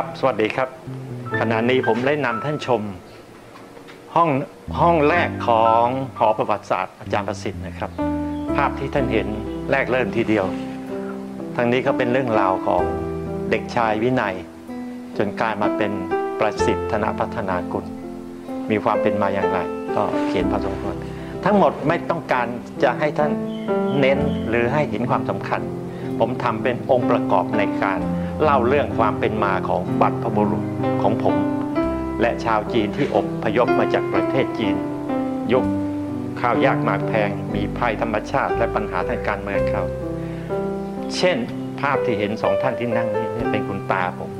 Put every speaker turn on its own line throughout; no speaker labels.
ครับ สวัสดีครับ ขณะนี้ผมได้นำท่านชม ห้องห้องแรกของหอประวัติศาสตร์อาจารย์ประสิทธิ์นะครับ ภาพที่ท่านเห็นแรกเริ่มทีเดียว ทางนี้ก็เป็นเรื่องราวของเด็กชายวินัย จนกลายมาเป็นประสิทธิ์ธนพัฒนากุล มีความเป็นมาอย่างไร ก็เขียนพอสมควรทั้งหมดไม่ต้องการจะให้ท่านเน้นหรือให้เห็นความสำคัญ ผมทำเป็นองค์ประกอบในการ เล่าเรื่องความเป็นมาของบรรพบุรุษของผม และชาวจีนที่อบพยพมาจากประเทศจีน ยุคข้าวยากหมากแพง มีภัยธรรมชาติและปัญหาทางการเมืองเขาเช่นภาพที่เห็นสองท่านที่นั่งนี่เนี่ยเป็นคุณตาผม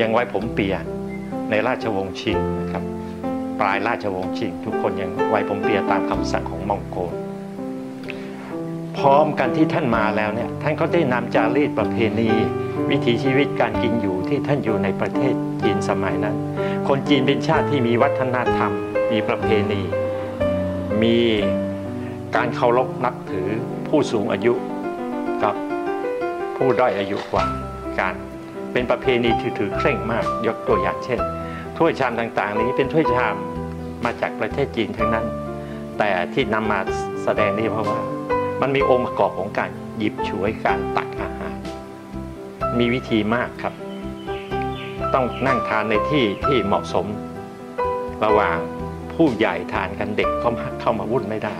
ยังไว้ผมเปียในราชวงศ์ชิงนะครับ ปลายราชวงศ์ชิง ทุกคนยังไว้ผมเปียตามคำสั่งของมองโกล พร้อมกันที่ท่านมาแล้วเนี่ยท่านก็ได้นำจารีตประเพณี วิถีชีวิตการกินอยู่ที่ท่านอยู่ในประเทศจีนสมัยนั้น คนจีนเป็นชาติที่มีวัฒนธรรม มีประเพณี มีการเคารพนับถือผู้สูงอายุกับผู้ด้อยอายุกว่าการเป็นประเพณีที่ถือเคร่งมากยกตัวอย่างเช่น ถ้วยชามต่างๆ นี้เป็นถ้วยชามมาจากประเทศจีนทั้งนั้น แต่ที่นำมาแสดงนี่เพราะว่า มันมีองค์ประกอบของการหยิบฉวยการตักอาหาร มีวิธีมากครับ ต้องนั่งทานในที่ที่เหมาะสม ระหว่างผู้ใหญ่ทานกันเด็กเข้ามาเข้ามาวุ่นไม่ได้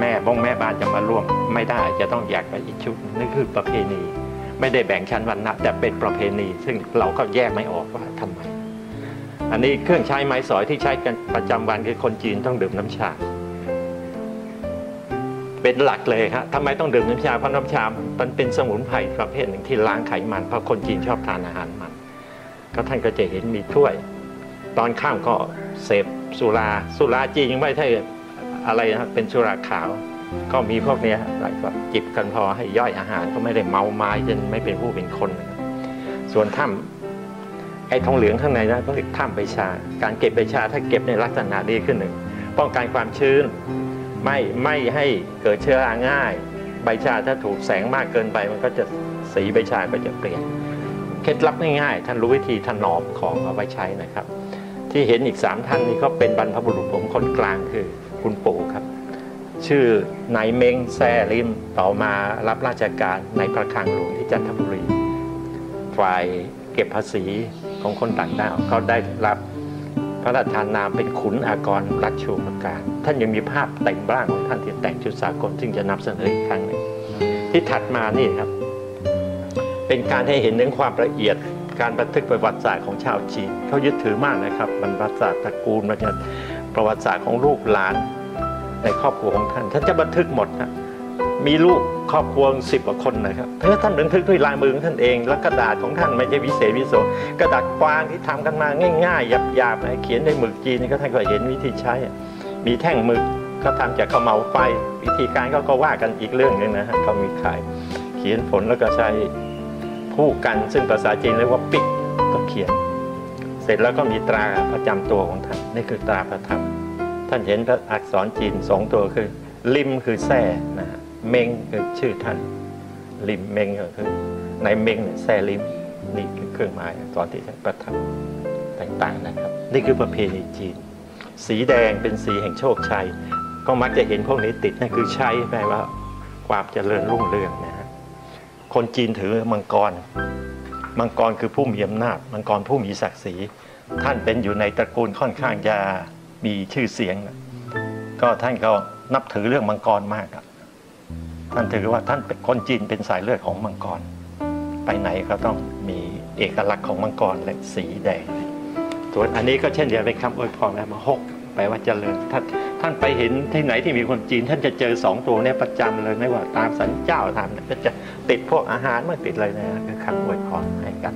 แม่บ้องแม่บ้านจะมาร่วมไม่ได้จะต้องอยากไปอีกชุดนี่นคือประเพณี ไม่ได้แบ่งชั้นวรรณะแต่เป็นประเพณี ซึ่งเราก็แยกไม่ออกว่าทำไมอันนี้เครื่องใช้ไม้สอยที่ใช้กันประจำวันคือคนจีนต้องดื่มน้ำชา เป็นหลักเลยครับทำไมต้องดื่มน้ำชาเพราะน้ำชา มันเป็นสมุนไพรประเภทหนึ่งที่ล้างไขมันเพราะคนจีนชอบทานอาหารมัน ก็ท่านก็จะเห็นมีถ้วย ตอนข้ามก็เสพสุราสุราจีนยังไม่ใช่อะไรนะเป็นสุราขาว ก็มีพวกนี้ยแล้วก็จิบกันพอให้ย่อยอาหารก็ไม่ได้เมาไม้จนไม่เป็นผู้เป็นคน ส่วนถ้ำไอ้ทองเหลืองข้างในนะก็เรียกถ้ำใบชา การเก็บใบชาถ้าเก็บในลักษณะนี้ขึ้นหนึ่งป้องกันความชื้น ไม่ไม่ให้เกิดเชื้อราง่าย ใบชาถ้าถูกแสงมากเกินไปมันก็จะสีใบชาก็จะเปลี่ยนเคล็ดลับง่ายๆท่านรู้วิธีถนอมของเอาไว้ใช้นะครับ ที่เห็นอีกสามท่านนี้ก็เป็นบรรพบุรุษผมคนกลางคือคุณปู่ครับ ชื่อนายเม้งแซ่ลิมต่อมารับราชการในพระคลังหลวงที่จันทบุรีฝ่ายเก็บภาษีของคนต่างด้าวเขาได้รับ ระราชทานนามเป็นขุนอากรรัชโชูปการ ท่านยังมีภาพแต่งร่างของท่านที่แต่งชุดสากลซึ่งจะนำเสนออีกครั้งหนึ่งที่ถัดมานี่ครับ เป็นการให้เห็นถึงความละเอียดการบันทึกประวัติศาสตร์ของชาวจีนเขายึดถือมากนะครับบรรพศาสตร์ตระกูลมันจะประวัติศาสตร์ของลูกหลานในครอบครัวของท่านท่านจะบันทึกหมดนะ มีลูกครอบครัวสิบกว่าคนนะครับเพื่อท่านบันทึกด้วยลายมือของท่านเองและกระดาษของท่านไม่ใช่วิเศษวิโสกระดาษกวางที่ทำกันมาง่ายๆหยาบๆนะเขียนในหมึกจีนนี่ก็ท่านก็เห็นวิธีใช้ มีแท่งหมึกก็ทำจากข้าวเหมาไฟวิธีการก็ก็ว่ากันอีกเรื่องหนึงนะฮะเขามีขายเขียนผลแล้วก็ใช้ผู้กันซึ่งภาษาจีนเรียกว่าปิกก็เขียน เสร็จแล้วก็มีตราประจำตัวของท่านนี่คือตราประทับท่านเห็นพระอักษรจีนสองตัวคือ ลิมคือแซ่นะฮะ เมงคือชื่อท่านลิมเมงก็คือในเมงเนี่ยแซ่ลิมนี่คือเครื่องหมายตอนที่ท่านประทับต่างๆนะครับ นี่คือประเพณีจีน สีแดงเป็นสีแห่งโชคชัย ก็มักจะเห็นพวกนี้ติดนั่นคือชัยแปลว่าความเจริญรุ่งเรืองนะฮะคนจีนถือมังกร มังกรคือผู้มีอำนาจ มังกรผู้มีศักดิ์ศรี ท่านเป็นอยู่ในตระกูลค่อนข้างจะมีชื่อเสียง ก็ท่านก็นับถือเรื่องมังกรมากอะ ท่านถือว่าท่านเป็นคนจีนเป็นสายเลือดของมังกร ไปไหนก็ต้องมีเอกลักษณ์ของมังกรและสีแดง ส่วนอันนี้ก็เช่นเดียวกันคำอวยพรแล้วมาหกแปลว่าเจริญท่านท่านไปเห็นที่ไหนที่มีคนจีน ท่านจะเจอสองตัวเนี้ประจำเลยไม่ว่าตามสันเจ้าตามก็จะติดพวกอาหารเมื่อติดอะไรนะคือคำอวยพรให้กัน